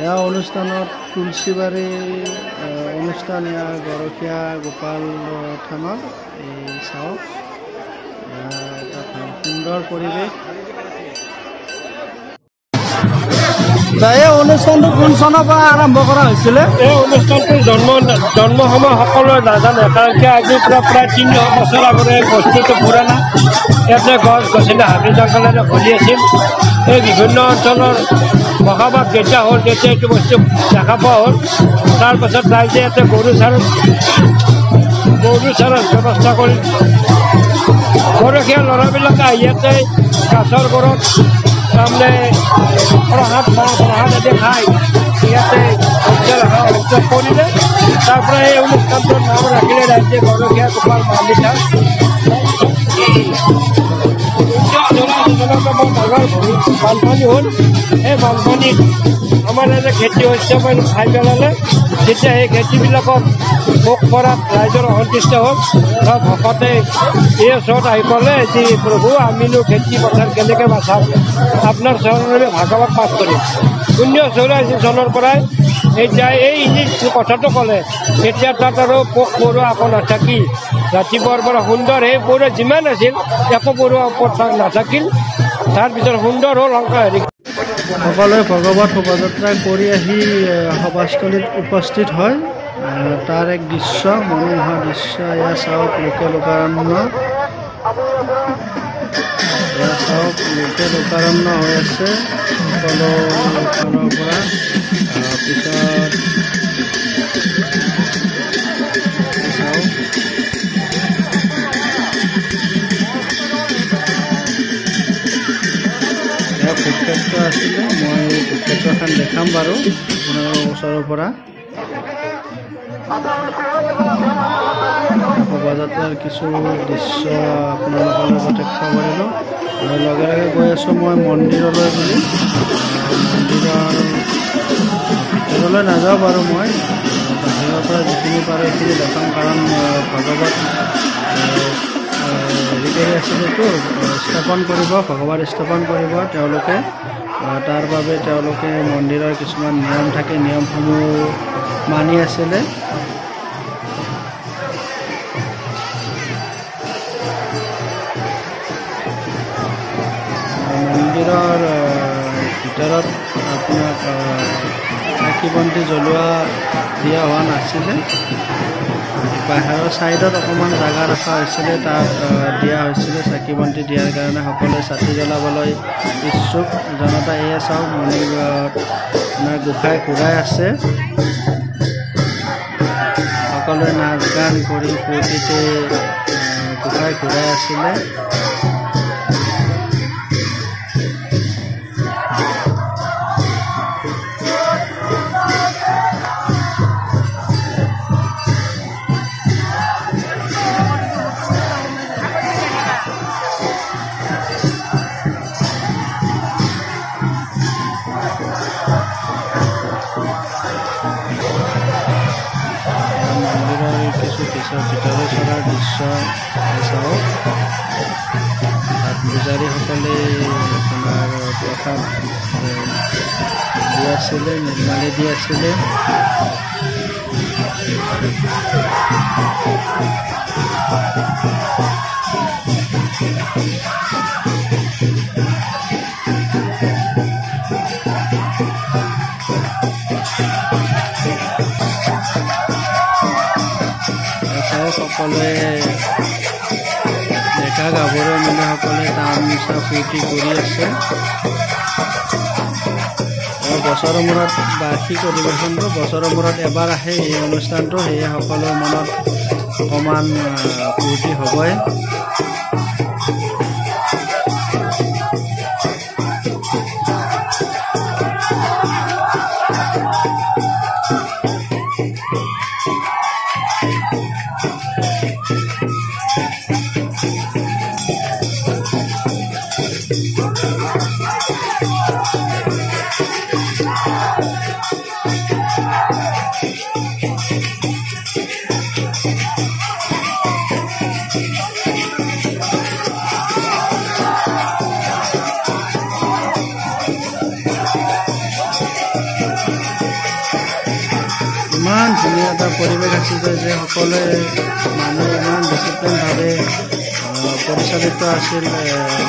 এয়া অনুষ্ঠানত তুলসীবাৰী অনুষ্ঠান এয়া গৰখীয়া গোপাল থানত এই চাওক সুন্দৰ পৰিৱেশ এই অনুষ্ঠানটো কোন চনৰ পৰা আৰম্ভ কৰা হৈছিলে? এই অনুষ্ঠানটো জন্ম জন্ম সময় সকলোৱে নাজানে কাৰণ কিয় আজিৰ পৰা প্ৰায় তিনিশ বছৰ আগতে বস্তুটো পুৰণা। ইয়াতে গছ গছনি হাবি জংঘলেৰে ভৰি আছিল। এই বিভিন্ন অঞ্চলৰ বসবাস যেতিয়া হ'ল তেতিয়া এইটো বস্তু দেখা পোৱা হ'ল তাৰপাছত ৰাইজে ইয়াতে গৰু চাৰৰ গৰু চাৰৰ ব্যৱস্থা কৰি গৰখীয়া ল'ৰাবিলাকে আহি ইয়াতে গাছৰ ঘৰত তাৰমানে প্ৰসাদ প্ৰসাদ আদি খাই ইয়াতে উজ্জ্বল কৰিলে। তাৰ পৰা এই অনুষ্ঠানটোৰ নাম ৰাখিলে ৰাইজে গৰখীয়া গোপাল মহাবিদ্যাল বানপানী হ'ল সেই বানপানীত আমাৰ ইয়াতে খেতি শস্য খাই পেলালে তেতিয়া সেই খেতিবিলাকত পোক পৰাত ৰাইজৰ অসন্তুষ্ট হ'ল বা ভকতে এই ওচৰত আহি ক'লে যে প্ৰভু আমিনো খেতি পথাৰ কেনেকৈ বাচাম আপোনাৰ চৰণৰে ভাগৱত পাঠ কৰিম ঊনৈছশ চৌৰাশী চনৰ পৰাই এতিয়া এই কথাটো ক'লে তেতিয়া তাত আৰু পোক পৰুৱা আকৌ নাথাকি। ৰাতিপুৱাৰ পৰা সুন্দৰ সেই পৰুৱা যিমান আছিল একো পৰুৱা ওপৰত নাথাকিল। তাৰপিছত সুন্দৰ হ'ল অংক হেৰি। সকলোৱে ভগৱত শোভাযাত্ৰা কৰি আহি সভাস্থলীত উপস্থিত হয়। তাৰ এক দৃশ্য মনোমোহা দৃশ্য এয়া চাওক লোকে লোকাৰণ্য চাওক লোকে লোকাৰণ্য হৈ আছে সকলো ফালৰ পৰা পিছত চাওক এয়া ভূক্ষেত্ৰ আছিলে মই ভূক্ষেত্ৰখন দেখাম বাৰু আপোনালোকৰ ওচৰৰ পৰা শোভাযাত্ৰাৰ কিছু দৃশ্য আপোনালোকৰ লগত দেখা কৰিলোঁ আৰু লগে লগে গৈ আছোঁ মই মন্দিৰলৈ বুলি। মন্দিৰৰ ভিতৰলৈ নাযাওঁ বাৰু মই। বাহিৰৰ পৰা যিখিনি পাৰোঁ সেইখিনি দেখাম কাৰণ ভগৱত হেৰি কৰি আছিলেতো স্থাপন কৰিব ভগৱান স্থাপন কৰিব তেওঁলোকে। তাৰ বাবে তেওঁলোকে মন্দিৰৰ কিছুমান নিয়ম থাকে নিয়মসমূহ মানি আছিলে। মন্দিৰৰ ভিতৰত আপোনাক চাকি বন্তি জ্বলোৱা দিয়া হোৱা নাছিলে। বাহিৰৰ ছাইডত অকণমান জেগা ৰখা হৈছিলে তাত দিয়া হৈছিলে চাকি বন্তি দিয়াৰ কাৰণে সকলোৱে চাকি জ্বলাবলৈ ইচ্ছুক। জনতা এয়ে চাওক মন্দিৰত আপোনাৰ গোসাঁই ঘূৰাই আছে। সকলোৱে নাচ গান কৰি ফূৰ্তিতে গোসাঁই ঘূৰাই আছিলে। কিছু পিছৰ ভিতৰে চৰাৰ দৃশ্য চাওক তাত পূজাৰীসকলে আপোনাৰ প্ৰসাদ দি আছিলে নিৰ্মালি দি আছিলে গাভৰু মহিলাসকলে তামোচা ফূৰ্তি কৰি আছে। বছৰৰ মূৰত বাৰ্ষিক অধিৱেশনটো বছৰৰ মূৰত এবাৰ আহে এই অনুষ্ঠানটো সেয়ে সকলোৰে মনত অকণমান ফূৰ্তি হ'বই। ইমান ধুনীয়া এটা পৰিৱেশ আছিলে যে সকলোৱে মানুহে ইমান ডিচিপ্লিনভাৱে পৰিচালিত আছিল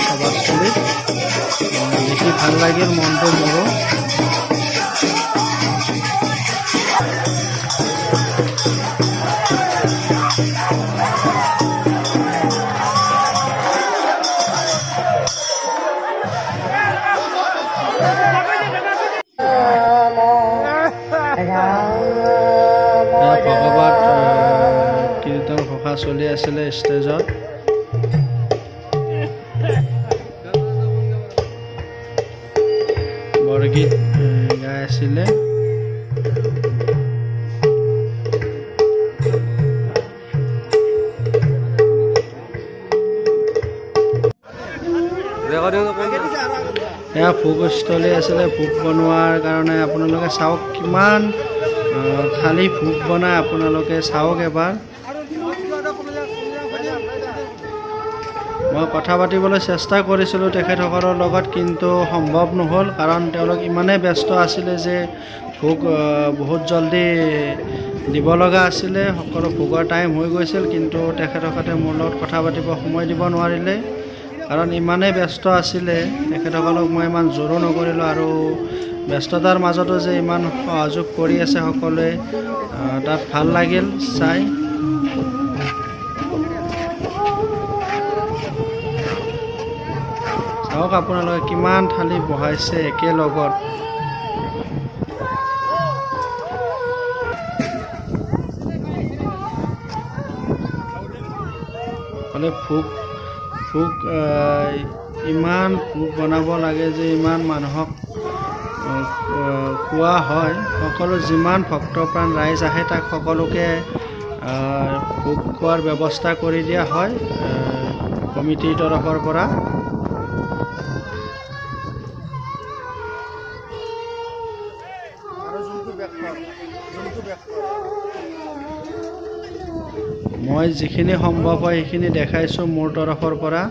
সভাস্থলীত। দেখি ভালো লাগিল, মনটো মোৰো। চলি আছিলে ষ্টেজত। বৰগীত গাই আছিলে। এয়া ভোগস্থলী আছিলে ভোগ বনোৱাৰ কাৰণে আপোনালোকে চাওক কিমান থালি ভোগ বনাই আপোনালোকে চাওক এবাৰ। কথা পাতিবলৈ চেষ্টা কৰিছিলোঁ তেখেতসকলৰ লগত কিন্তু সম্ভৱ নহ'ল কাৰণ তেওঁলোক ইমানেই ব্যস্ত আছিলে যে ভোগ বহুত জলদি দিব লগা আছিলে। সকলো ভোগৰ টাইম হৈ গৈছিল কিন্তু তেখেতসকলে মোৰ লগত কথা পাতিব সময় দিব নোৱাৰিলে কাৰণ ইমানেই ব্যস্ত আছিলে। তেখেতসকলক মই ইমান জোৰো নকৰিলোঁ আৰু ব্যস্ততাৰ মাজতো যে ইমান সহযোগ কৰি আছে সকলোৱে তাত ভাল লাগিল চাই। চাওক আপোনালোকে কিমান থালি বহাইছে একেলগত। মানে ভোগ আহ, ইমান ভোগ বনাব লাগে যে ইমান মানুহক খোৱা- হয়। সকলো যিমান ভক্তপ্ৰাণ ৰাইজ আহে তাক সকলোকে ভোগ খোৱাৰ ব্যৱস্থা কৰি দিয়া হয় কমিটিৰ তৰফৰ পৰা। মই যিখিনি সম্ভৱ হয় সেইখিনি দেখাইছোঁ মোৰ তৰফৰ পৰা।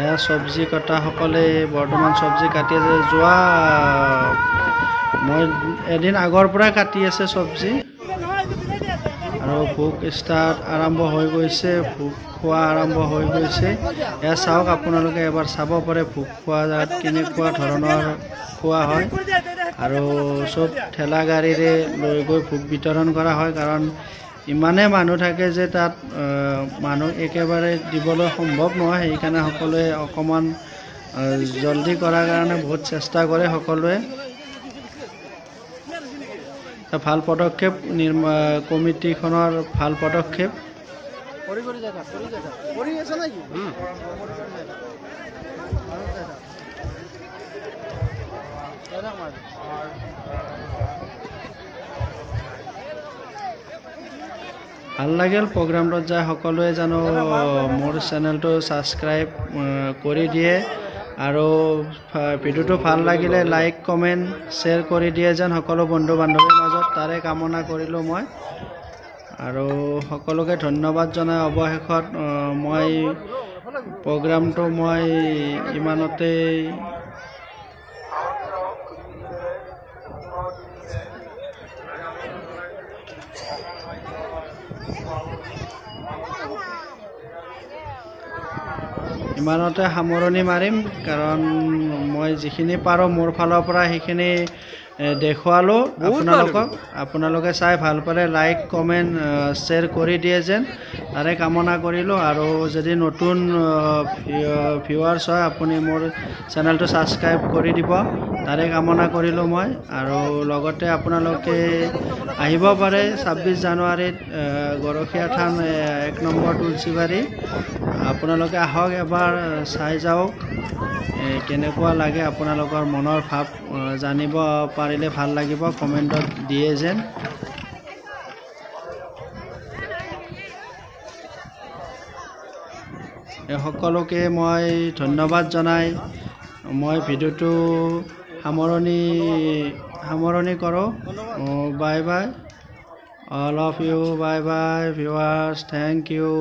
এয়া চব্জি কটাসকলে বৰ্তমান চব্জি কাটি আছে। যোৱা মই এদিন আগৰ পৰাই কাটি আছে চব্জি। আৰু ভোগ ষ্টাৰ্ট আৰম্ভ হৈ গৈছে ভোগ খোৱা আৰম্ভ হৈ গৈছে। এয়া চাওক আপোনালোকে এবাৰ চাব পাৰে ভোগ খোৱা কেনেকুৱা ধৰণৰ খোৱা হয়। আৰু চব ঠেলা গাড়ীৰে লৈ গৈ ভোগ বিতৰণ কৰা হয় কাৰণ ইমানেই মানুহ থাকে যে তাত মানুহ একেবাৰে দিবলৈ সম্ভৱ নহয়। সেইকাৰণে সকলোৱে অকণমান জলদি কৰাৰ কাৰণে বহুত চেষ্টা কৰে সকলোৱে। ভাল পদক্ষেপ কমিটিখনৰ ভাল পদক্ষেপ। ভাল লাগিল প্ৰগ্ৰামটোত যাই সকলোৱে জানো মোৰ চেনেলটো ছাবস্ক্ৰাইব কৰি দিয়ে। আৰু ভিডিঅ'টো ভাল লাগিলে লাইক কমেণ্ট শ্বেয়াৰ কৰি দিয়ে যেন সকলো বন্ধু বান্ধৱীৰ মাজত তাৰে কামনা কৰিলোঁ মই। আৰু সকলোকে ধন্যবাদ জনাই অৱশেষত মই প্ৰগ্ৰামটো মই ইমানতেই ইমানতে সামৰণি মাৰিম কাৰণ মই যিখিনি পাৰোঁ মোৰ ফালৰ পৰা সেইখিনি দেখুৱালোঁ। আপোনালোকক আপোনালোকে চাই ভাল পালে লাইক কমেণ্ট শ্বেয়াৰ কৰি দিয়ে যেন। তাৰে কামনা কৰিলোঁ আৰু যদি নতুন ভিউৱাৰ্ছ হয় আপুনি মোৰ চেনেলটো ছাবস্ক্ৰাইব কৰি দিব। তাৰে কামনা কৰিলোঁ মই আৰু লগতে আপোনালোকে আহিব পাৰে ছাব্বিছ জানুৱাৰীত গৰখীয়া থান এক নম্বৰ তুলসীবাৰী। আপোনালোকে আহক এবাৰ চাই যাওক কেনেকুৱা লাগে আপোনালোকৰ মনৰ ভাৱ জানিব পাৰিলে ভাল লাগিব কমেণ্টত দিয়ে যেন। সকলোকে মই ধন্যবাদ জনাই। মই ভিডিঅ'টো হামৰণি সামৰণি কৰোঁ bye bye. All of you bye bye viewers thank you.